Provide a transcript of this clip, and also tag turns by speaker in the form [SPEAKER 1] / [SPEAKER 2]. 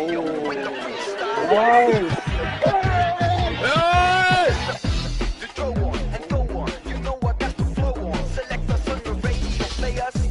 [SPEAKER 1] Oh. Wow.